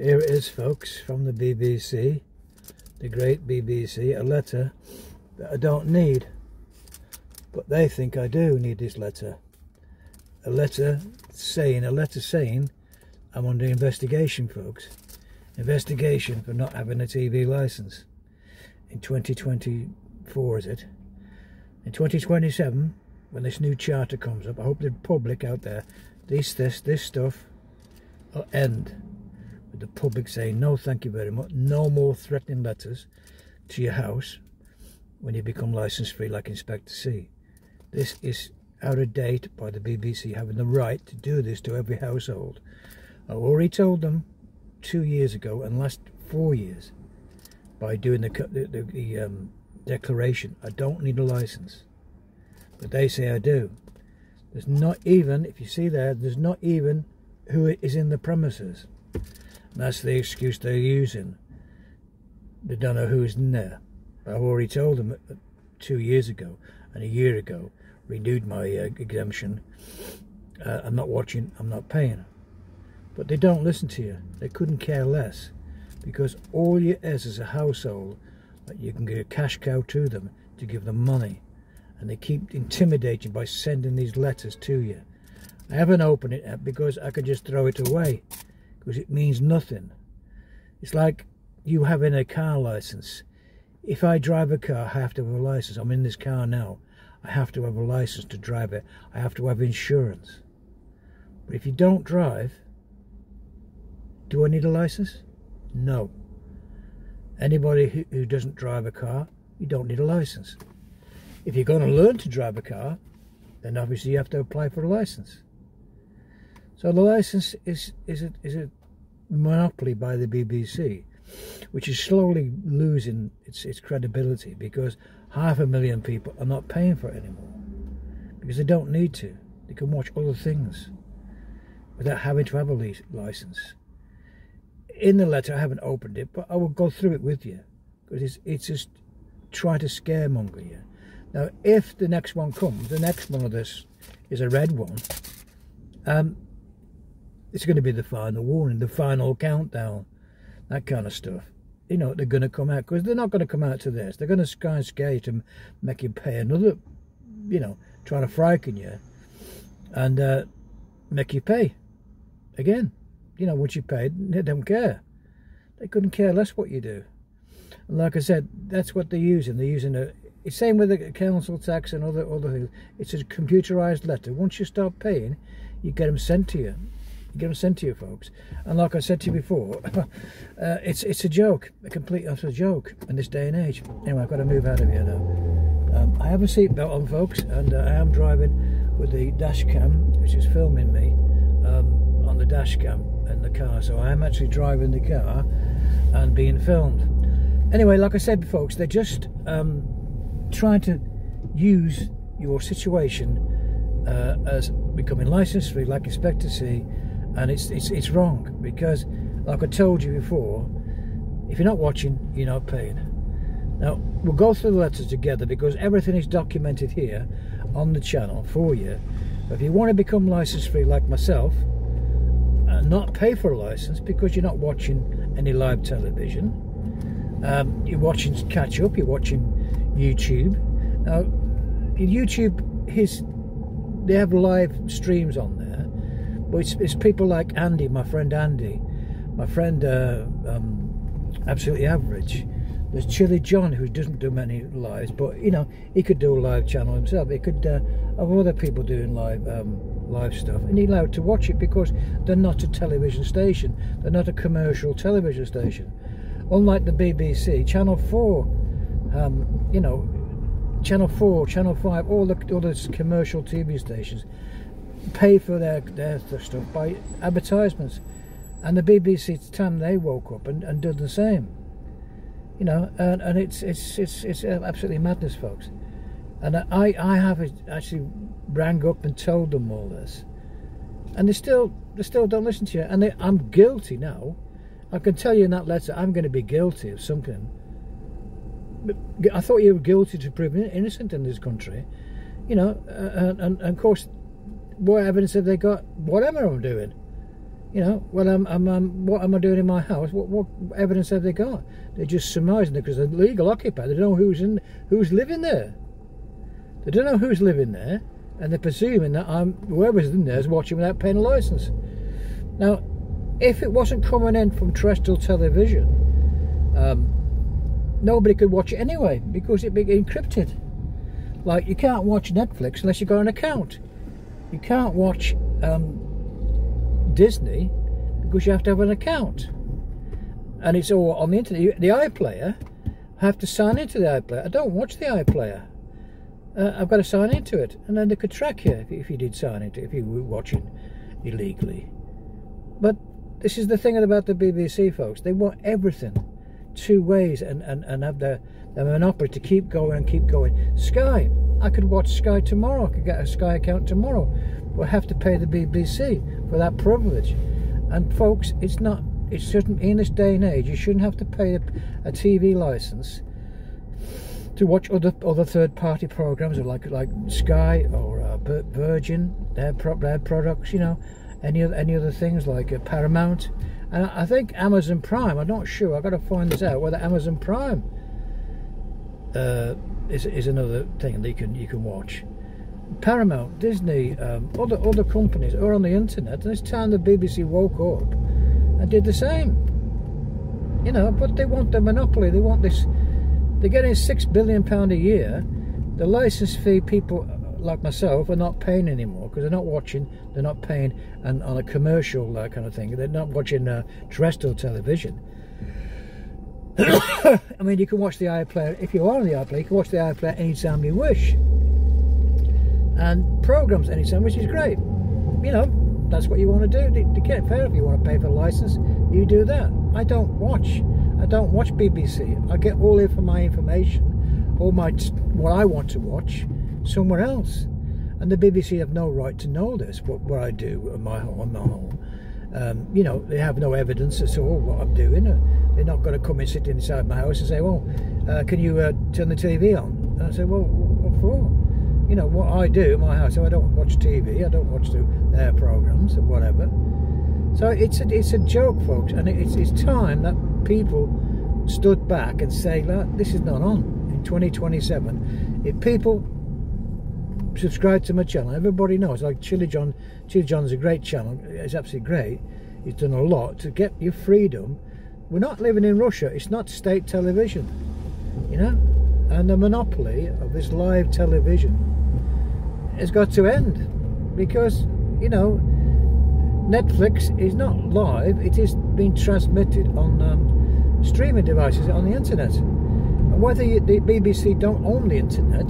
Here it is, folks, from the BBC, the great BBC, a letter that I don't need, but they think I do need this letter. A letter saying, a letter saying I'm under investigation, folks. Investigation for not having a TV license. In 2024, is it? In 2027, when this new charter comes up, I hope the public out there, this, this, this stuff will end with the public saying, no, thank you very much. No more threatening letters to your house when you become license free like Inspector C. This is out of date by the BBC having the right to do this to every household. I already told them two years ago and last four years by doing the, the, the um, declaration I don't need a license. But they say I do. There's not even, if you see there, there's not even who is in the premises. That's the excuse they're using. They don't know who's in there. But I've already told them two years ago and a year ago, renewed my uh, exemption. Uh, I'm not watching, I'm not paying. But they don't listen to you. They couldn't care less. Because all you is is a household that you can get a cash cow to them to give them money and they keep intimidating by sending these letters to you. I haven't opened it yet because I could just throw it away because it means nothing. It's like you having a car license. If I drive a car, I have to have a license. I'm in this car now. I have to have a license to drive it. I have to have insurance. But if you don't drive, do I need a license? No. Anybody who, who doesn't drive a car, you don't need a license. If you're going to learn to drive a car, then obviously you have to apply for a license. So the license is is a, is a monopoly by the BBC, which is slowly losing its its credibility because half a million people are not paying for it anymore because they don't need to. They can watch other things without having to have a license. In the letter, I haven't opened it, but I will go through it with you because it's it's just trying to scaremonger you. Now, if the next one comes, the next one of this is a red one, um, it's going to be the final warning, the final countdown, that kind of stuff. You know, they're going to come out, because they're not going to come out to this. They're going to try and scare you make you pay another, you know, trying to frighten you and uh, make you pay again. You know, once you paid, they don't care. They couldn't care less what you do. And like I said, that's what they're using. They're using a it's same with the council tax and other other things. It's a computerized letter. Once you start paying, you get them sent to you. Get them sent to you, folks. And like I said to you before, uh, it's it's a joke, a complete utter joke in this day and age. Anyway, I've got to move out of here now. Um, I have a seatbelt on, folks, and uh, I am driving with the dash cam, which is filming me um, on the dash cam in the car. So I am actually driving the car and being filmed. Anyway, like I said, folks, they're just um, trying to use your situation uh, as becoming license free, like Inspector C, and it's, it's it's wrong because, like I told you before, if you're not watching, you're not paying. Now we'll go through the letters together because everything is documented here on the channel for you. But if you want to become license free, like myself, and not pay for a license because you're not watching any live television, um, you're watching catch up, you're watching YouTube. Now, YouTube, his they have live streams on there, it's, it's people like Andy, my friend Andy, my friend uh, um, Absolutely Average. There's Chili John, who doesn't do many lives, but you know he could do a live channel himself. He could uh, have other people doing live um, live stuff, and he's allowed to watch it because they're not a television station. They're not a commercial television station. Unlike the BBC, Channel Four um, you know, Channel 4, Channel 5, all the all the commercial TV stations pay for their, their stuff by advertisements. And the BBC time they woke up and, and did the same. You know, and, and it's, it's, it's, it's absolutely madness, folks. And I, I have actually rang up and told them all this. And they still, they still don't listen to you. And they, I'm guilty now. I can tell you in that letter, I'm going to be guilty of something I thought you were guilty to prove innocent in this country, you know, and, and of course, what evidence have they got? Whatever I'm doing, You know, well, I'm, I'm, I'm, what am I doing in my house? What, what evidence have they got? They're just surmising because they're legal occupier. They don't know who's in, who's living there. They don't know who's living there, and they're presuming that I'm whoever's in there is watching without paying a license. Now, if it wasn't coming in from terrestrial television, um, nobody could watch it anyway because it'd be encrypted. Like you can't watch Netflix unless you've got an account. You can't watch um, Disney because you have to have an account. And it's all on the internet. The iPlayer, I have to sign into the iPlayer. I don't watch the iPlayer. Uh, I've got to sign into it. And then they could track you if, if you did sign into it, if you were watching illegally. But this is the thing about the BBC, folks. They want everything two ways and, and, and have the, the monopoly to keep going and keep going. Sky, I could watch Sky tomorrow. I could get a Sky account tomorrow. But I have to pay the BBC for that privilege. And folks, it's not, it shouldn't, in this day and age, you shouldn't have to pay a, a TV license to watch other other third party programs like like Sky or uh, Virgin, their, pro their products, you know, any other any other things like uh, Paramount, and I think Amazon Prime. I'm not sure. I've got to find this out whether Amazon Prime uh, is is another thing that you can you can watch. Paramount, Disney, um, other other companies are on the internet, and it's time the BBC woke up and did the same. You know, but they want the monopoly. They want this. They're getting six billion pound a year. The license fee people like myself are not paying anymore because they're not watching, they're not paying, and on a commercial uh, kind of thing, they're not watching uh, terrestrial television. I mean, you can watch the iPlayer if you are on the iPlayer. You can watch the iPlayer anytime you wish, and programs anytime, which is great. You know, that's what you want to do. To get fair, if you want to pay for a license, you do that. I don't watch. I don't watch BBC. I get all of my information, all my what I want to watch somewhere else. And the BBC have no right to know this, what, what I do on my. On my home. Um, you know, they have no evidence at all what I'm doing. Uh, they're not going to come and sit inside my house and say, well, uh, can you uh, turn the TV on? And I say, well, what for? You know, what I do in my house, so I don't watch TV, I don't watch their programs or whatever. So it's a, it's a joke, folks, and it's, it's time that people stood back and say, look, this is not on. In 2027, if people subscribe to my channel. Everybody knows, like Chili John. Chili John's a great channel. It's absolutely great. He's done a lot to get your freedom. We're not living in Russia. It's not state television, you know. And the monopoly of this live television has got to end because, you know, Netflix is not live. It is being transmitted on um, streaming devices on the internet. And whether you, the BBC don't own the internet,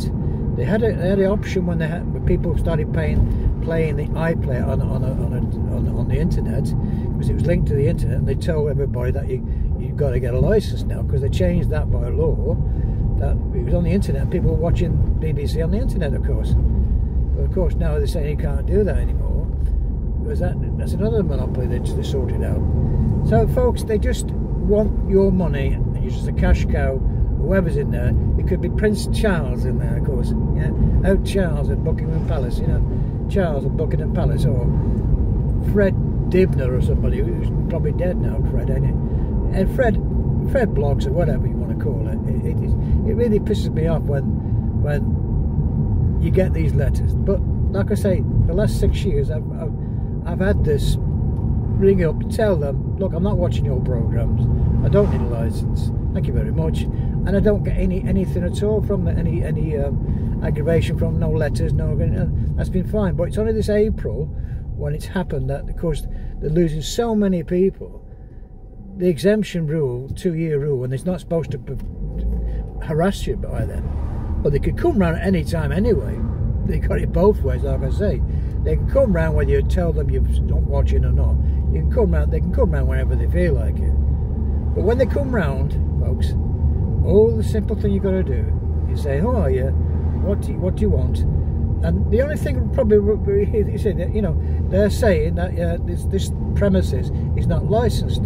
they had a, they had the option when they had when people started paying playing the iPlayer on on a, on, a, on, on the internet because it was linked to the internet. And they told everybody that you you've got to get a license now because they changed that by law. That it was on the internet. People were watching BBC on the internet, of course. But of course now they're saying you can't do that anymore. Because that that's another monopoly they just sorted out. So folks, they just want your money and you're just a cash cow whoever's in there. It could be Prince Charles in there, of course. Yeah, oh Charles at Buckingham Palace. You know, Charles at Buckingham Palace, or Fred Dibnah or somebody who's probably dead now. Fred, ain't it? And Fred, Fred Bloggs or whatever you want to call it. It, it, it really pisses me off when when you get these letters. But like I say, the last six years I've I've, I've had this ring up tell them, look, I'm not watching your programs. I don't need a license. Thank you very much and I don't get any anything at all from any any um, aggravation from no letters, no. That's been fine. But it's only this April when it's happened that, of course, they're losing so many people. The exemption rule, two-year rule, and it's not supposed to harass you by them, but they could come round at any time anyway. They got it both ways, like I say. They can come round whether you tell them you don't watch it or not. You can come round. They can come round whenever they feel like it. But when they come round, folks, all the simple thing you've got to do is say, "Who are you? What do you, what do you want?" And the only thing probably he said, you know, they're saying that uh, this, this premises is not licensed.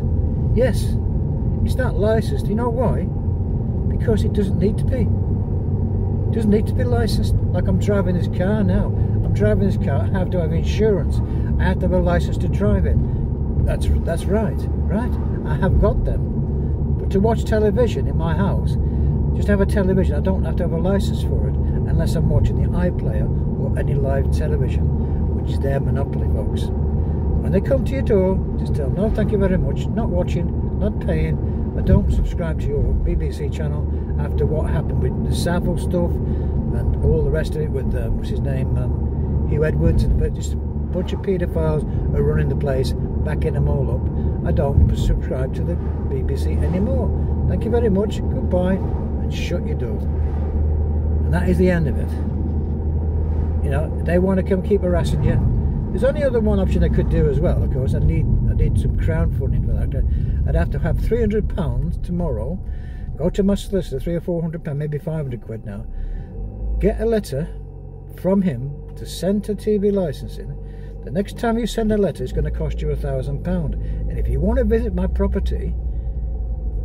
Yes, it's not licensed. You know why? Because it doesn't need to be. It doesn't need to be licensed. Like I'm driving this car now. I'm driving this car. I have to have insurance. I have to have a license to drive it. That's that's right, right. I have got them. But to watch television in my house, just have a television. I don't have to have a license for it unless I'm watching the iPlayer or any live television, which is their monopoly, folks. When they come to your door, just tell them, no, thank you very much, not watching, not paying, I don't subscribe to your BBC channel after what happened with the Savile stuff and all the rest of it with, um, what's his name, um, Huw Edwards, and just a bunch of paedophiles are running the place, backing them all up. I don't subscribe to the BBC anymore. Thank you very much, goodbye, and shut your door. And that is the end of it. You know, they want to come keep harassing you. There's only other one option I could do as well, of course. I need I need some crowdfunding for that. I'd have to have £300 tomorrow, go to my solicitor, three or four hundred pounds, maybe 500 quid now, get a letter from him to send to TV licensing. The next time you send a letter, it's going to cost you a thousand pound. And if you want to visit my property,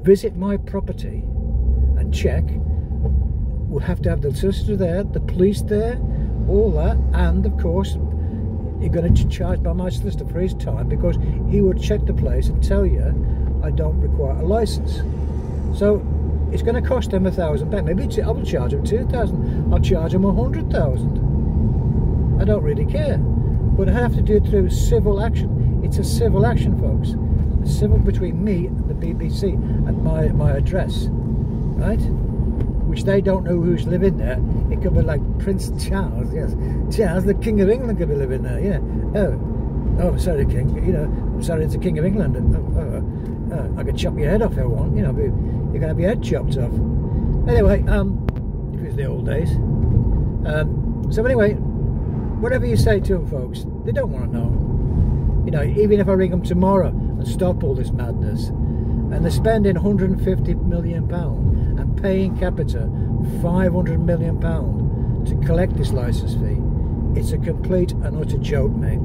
visit my property and check. We'll have to have the solicitor there, the police there, all that, and of course, you're going to charge by my solicitor for his time because he would check the place and tell you I don't require a license. So it's going to cost them a thousand pounds. Maybe I will charge them two thousand. I'll charge them a hundred thousand. I don't really care, but I have to do it through civil action. It's a civil action, folks. A civil between me and the BBC and my my address, right? Which they don't know who's living there. It could be like Prince Charles, yes, Charles, the King of England, could be living there. Yeah. Oh, oh, sorry, King. You know, I'm sorry, it's the King of England. Oh, oh, oh, I could chop your head off if I want. You know, you're gonna have your head chopped off. Anyway, um, if it's the old days. Um, so anyway, whatever you say to them, folks, they don't want to know. You know, even if I ring them tomorrow and stop all this madness, and they're spending 150 million pound and paying Capita 500 million pound to collect this license fee, it's a complete and utter joke, mate,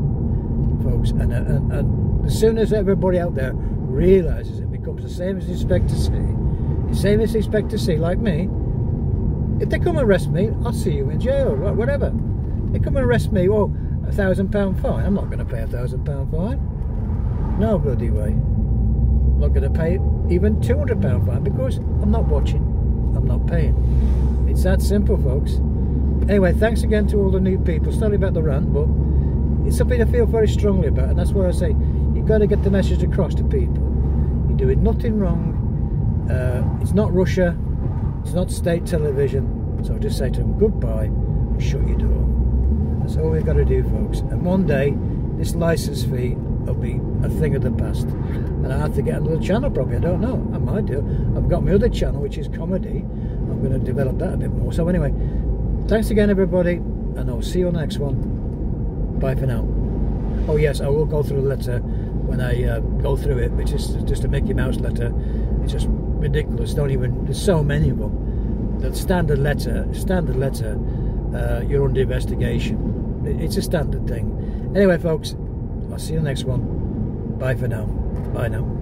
folks. And, uh, and, and as soon as everybody out there realizes it becomes the same as they expect to see, the same as they expect to see, like me. If they come arrest me, I'll see you in jail whatever. They come and arrest me, well, a thousand pound fine. I'm not going to pay a thousand pound fine. No bloody way. I'm not going to pay even two hundred pound fine because I'm not watching. I'm not paying. It's that simple, folks. Anyway, thanks again to all the new people. Sorry about the rant, but it's something I feel very strongly about, and that's why I say you've got to get the message across to people. You're doing nothing wrong. Uh, it's not Russia. It's not state television. So I just say to them goodbye and shut your door. That's all we've got to do, folks. And one day, this license fee will be a thing of the past. And I have to get another channel, probably. I don't know. I might do. I've got my other channel, which is comedy. I'm going to develop that a bit more. So anyway, thanks again, everybody. And I'll see you on the next one. Bye for now. Oh, yes, I will go through the letter when I uh, go through it, which is just a Mickey Mouse letter. It's just ridiculous. Don't even, there's so many of them. The standard letter, standard letter, uh, you're under investigation it's a standard thing. Anyway, folks, I'll see you in the next one. Bye for now. Bye now.